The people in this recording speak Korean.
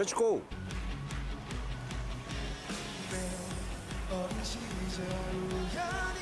Let's go. 어린 시절 우연히